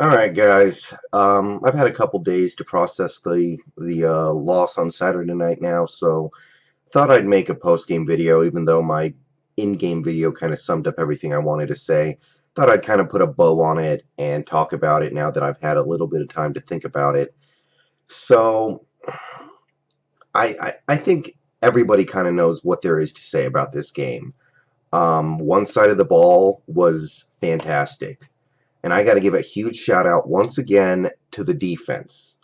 Alright guys, um, I've had a couple days to process the the uh, loss on Saturday night now, so thought I'd make a post-game video even though my in-game video kind of summed up everything I wanted to say. Thought I'd kind of put a bow on it and talk about it now that I've had a little bit of time to think about it. So, I, I, I think everybody kind of knows what there is to say about this game. Um, one side of the ball was fantastic. And I got to give a huge shout out once again to the defense.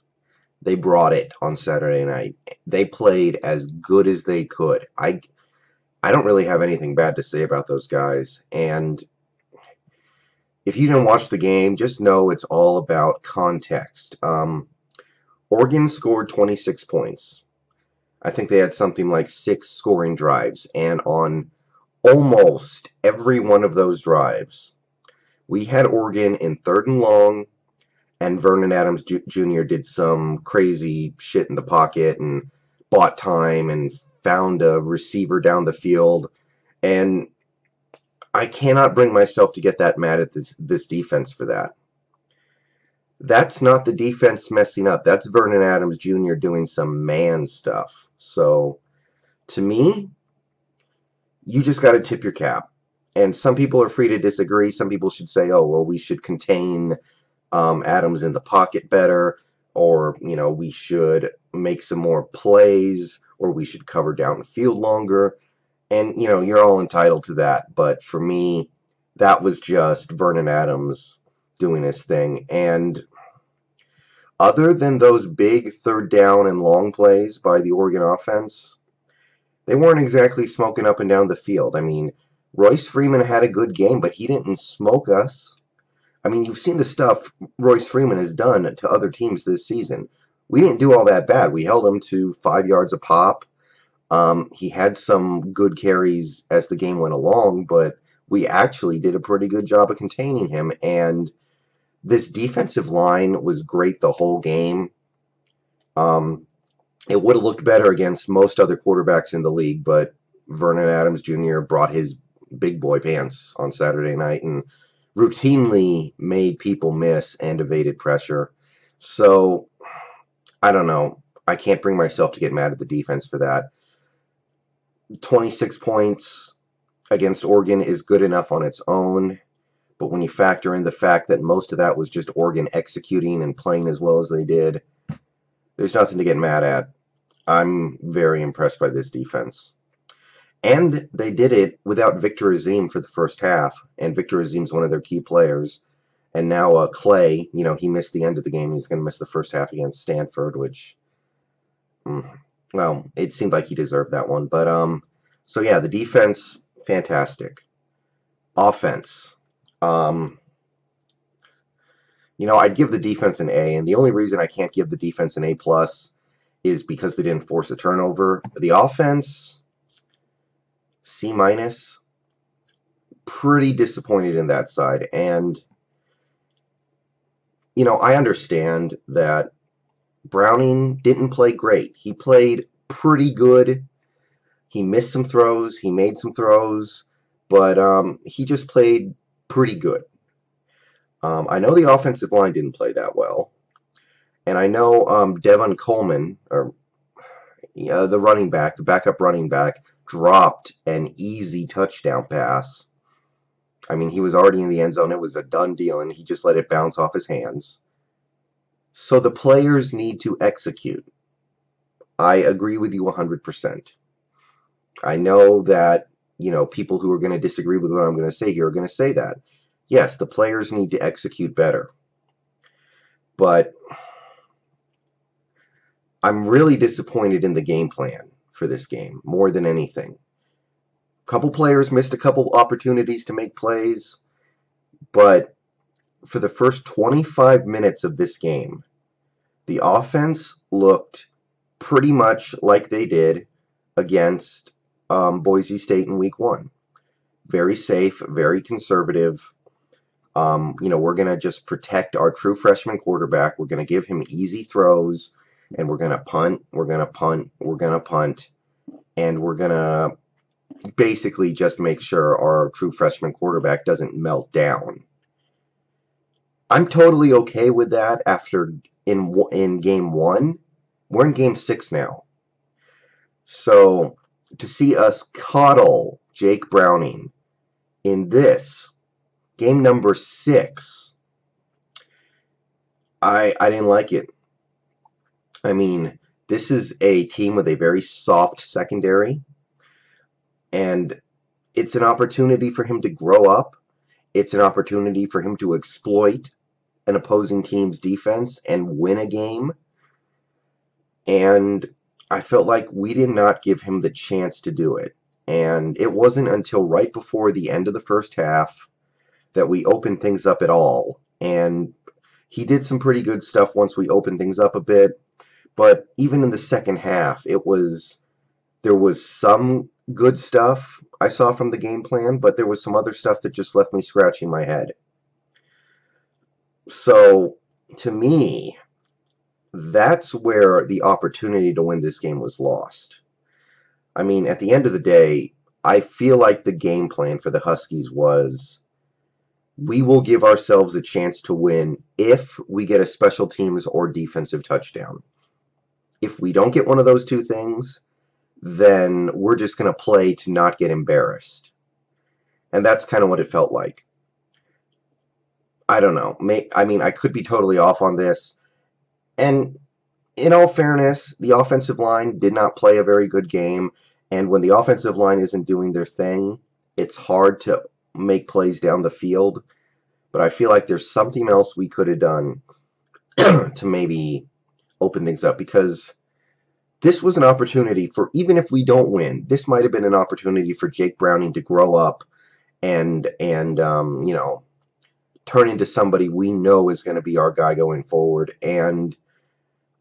They brought it on Saturday night. They played as good as they could. I I don't really have anything bad to say about those guys. And if you didn't watch the game, just know it's all about context. Um, Oregon scored 26 points. I think they had something like six scoring drives. And on almost every one of those drives, we had Oregon in third and long, and Vernon Adams Jr. did some crazy shit in the pocket and bought time and found a receiver down the field. And I cannot bring myself to get that mad at this, this defense for that. That's not the defense messing up. That's Vernon Adams Jr. doing some man stuff. So, to me, you just got to tip your cap and some people are free to disagree. Some people should say, oh, well, we should contain um, Adams in the pocket better, or, you know, we should make some more plays, or we should cover downfield longer. And, you know, you're all entitled to that. But for me, that was just Vernon Adams doing his thing. And other than those big third down and long plays by the Oregon offense, they weren't exactly smoking up and down the field. I mean, Royce Freeman had a good game, but he didn't smoke us. I mean, you've seen the stuff Royce Freeman has done to other teams this season. We didn't do all that bad. We held him to five yards a pop. Um, he had some good carries as the game went along, but we actually did a pretty good job of containing him. And this defensive line was great the whole game. Um, it would have looked better against most other quarterbacks in the league, but Vernon Adams Jr. brought his big boy pants on Saturday night and routinely made people miss and evaded pressure. So, I don't know. I can't bring myself to get mad at the defense for that. 26 points against Oregon is good enough on its own, but when you factor in the fact that most of that was just Oregon executing and playing as well as they did, there's nothing to get mad at. I'm very impressed by this defense. And they did it without Victor Azeem for the first half, and Victor Azeem's one of their key players. And now uh, Clay, you know, he missed the end of the game. He's going to miss the first half against Stanford, which, mm, well, it seemed like he deserved that one. But um, so yeah, the defense fantastic. Offense, um, you know, I'd give the defense an A, and the only reason I can't give the defense an A plus is because they didn't force a turnover. The offense C minus. Pretty disappointed in that side. And, you know, I understand that Browning didn't play great. He played pretty good. He missed some throws. He made some throws. But um, he just played pretty good. Um, I know the offensive line didn't play that well. And I know um, Devon Coleman, or uh, the running back, the backup running back, dropped an easy touchdown pass. I mean, he was already in the end zone. It was a done deal, and he just let it bounce off his hands. So the players need to execute. I agree with you 100%. I know that, you know, people who are going to disagree with what I'm going to say here are going to say that. Yes, the players need to execute better. But I'm really disappointed in the game plan for this game more than anything. A couple players missed a couple opportunities to make plays, but for the first 25 minutes of this game, the offense looked pretty much like they did against um, Boise State in week one. Very safe, very conservative. Um, you know, we're going to just protect our true freshman quarterback. We're going to give him easy throws and we're going to punt, we're going to punt, we're going to punt, and we're going to basically just make sure our true freshman quarterback doesn't melt down. I'm totally okay with that after in in game one. We're in game six now. So to see us coddle Jake Browning in this game number six, I I didn't like it. I mean, this is a team with a very soft secondary, and it's an opportunity for him to grow up. It's an opportunity for him to exploit an opposing team's defense and win a game. And I felt like we did not give him the chance to do it. And it wasn't until right before the end of the first half that we opened things up at all. And he did some pretty good stuff once we opened things up a bit. But even in the second half, it was there was some good stuff I saw from the game plan, but there was some other stuff that just left me scratching my head. So, to me, that's where the opportunity to win this game was lost. I mean, at the end of the day, I feel like the game plan for the Huskies was we will give ourselves a chance to win if we get a special teams or defensive touchdown. If we don't get one of those two things, then we're just going to play to not get embarrassed. And that's kind of what it felt like. I don't know. May, I mean, I could be totally off on this. And in all fairness, the offensive line did not play a very good game. And when the offensive line isn't doing their thing, it's hard to make plays down the field. But I feel like there's something else we could have done to maybe open things up because this was an opportunity for, even if we don't win, this might have been an opportunity for Jake Browning to grow up and, and um, you know, turn into somebody we know is going to be our guy going forward. And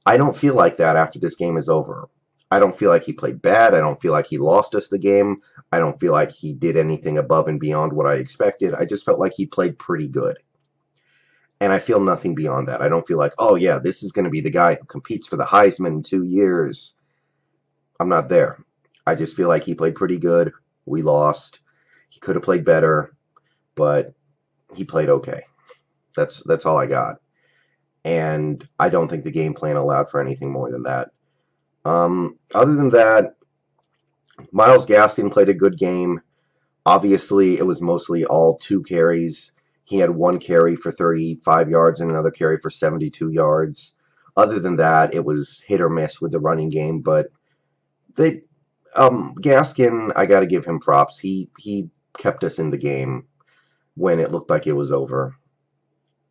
I don't feel like that after this game is over. I don't feel like he played bad. I don't feel like he lost us the game. I don't feel like he did anything above and beyond what I expected. I just felt like he played pretty good. And I feel nothing beyond that. I don't feel like, oh, yeah, this is going to be the guy who competes for the Heisman in two years. I'm not there. I just feel like he played pretty good. We lost. He could have played better, but he played okay. That's that's all I got. And I don't think the game plan allowed for anything more than that. Um, other than that, Myles Gaskin played a good game. Obviously, it was mostly all two carries. He had one carry for 35 yards and another carry for 72 yards. Other than that, it was hit or miss with the running game. But they, um, Gaskin, I got to give him props. He he kept us in the game when it looked like it was over.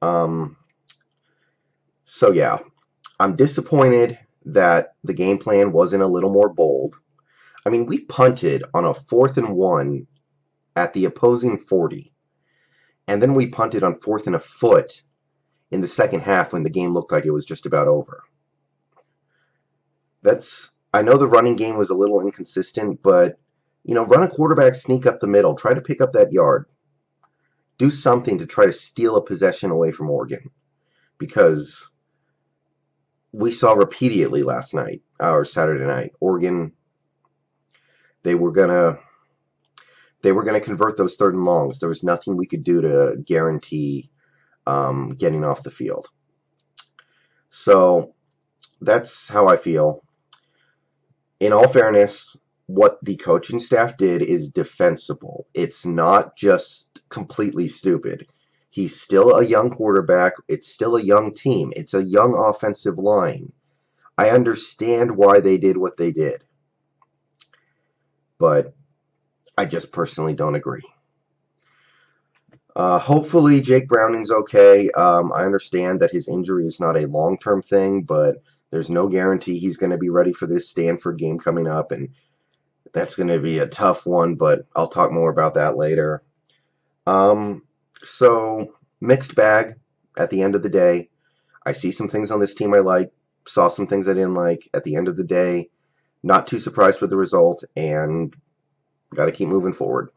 Um, so yeah, I'm disappointed that the game plan wasn't a little more bold. I mean, we punted on a fourth and one at the opposing 40. And then we punted on fourth and a foot in the second half when the game looked like it was just about over. That's I know the running game was a little inconsistent, but you know, run a quarterback sneak up the middle, try to pick up that yard do something to try to steal a possession away from Oregon. Because we saw repeatedly last night, or Saturday night, Oregon, they were going to they were going to convert those third and longs. There was nothing we could do to guarantee um, getting off the field. So that's how I feel. In all fairness, what the coaching staff did is defensible. It's not just completely stupid. He's still a young quarterback. It's still a young team. It's a young offensive line. I understand why they did what they did. But I just personally don't agree. Uh, hopefully, Jake Browning's okay. Um, I understand that his injury is not a long term thing, but there's no guarantee he's going to be ready for this Stanford game coming up. And that's going to be a tough one, but I'll talk more about that later. Um, so mixed bag at the end of the day. I see some things on this team I like, saw some things I didn't like. At the end of the day, not too surprised with the result, and got to keep moving forward.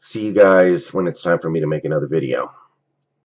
See you guys when it's time for me to make another video.